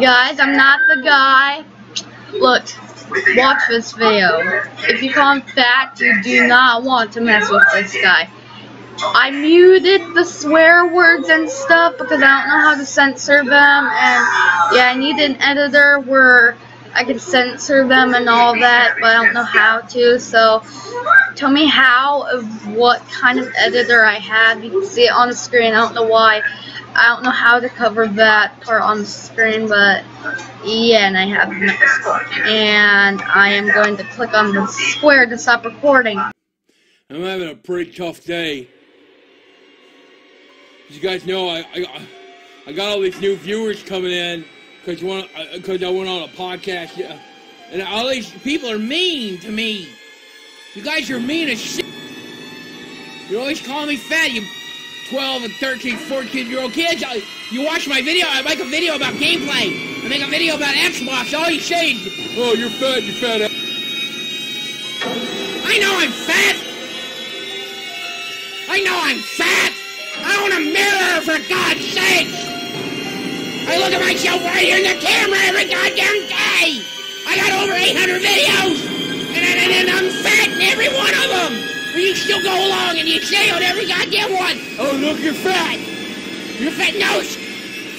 Guys, I'm not the guy. Look, watch this video. If you him fat, you do not want to mess with this guy. I muted the swear words and stuff because I don't know how to censor them and yeah I need an editor where I can censor them and all that but I don't know how to so tell me how of what kind of editor I have you can see it on the screen I don't know why I don't know how to cover that part on the screen but yeah and I have and I am going to click on the square to stop recording I'm having a pretty tough day. As you guys know, I, I, I got all these new viewers coming in because because uh, I went on a podcast. Yeah. And all these people are mean to me. You guys are mean as shit. You always call me fat, you 12 and 13, 14 year old kids. You watch my video, I make a video about gameplay. I make a video about Xbox. All you say is, oh, you're fat, you're fat. I know I'm fat. I know I'm fat. I own a mirror, for God's sake! I look at myself right here in the camera every goddamn day! I got over 800 videos! Still go along and you on every goddamn one, Oh, look, you're fat! You're fat nose!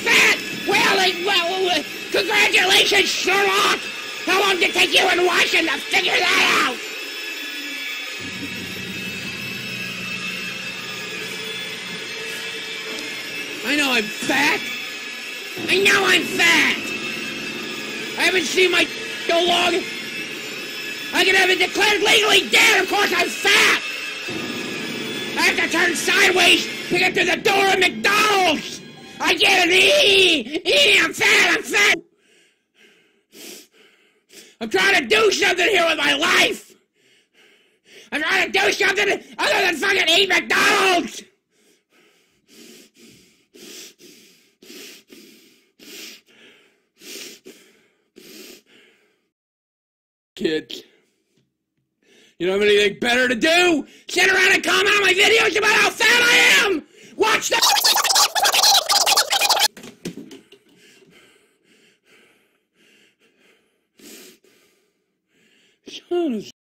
Fat! Well, like, well, uh, congratulations, Sherlock! How long did it take you in Washington to figure that out? I know I'm fat. I know I'm fat. I haven't seen my so long. I can have it declared legally dead. Of course I'm fat. Have to turn sideways to get to the door of McDonald's. I get an E. E. I'm fat. I'm fat. I'm trying to do something here with my life. I'm trying to do something other than fucking eat McDonald's. kids. You don't have anything better to do? Sit around and comment on my videos about how fat I am! Watch the...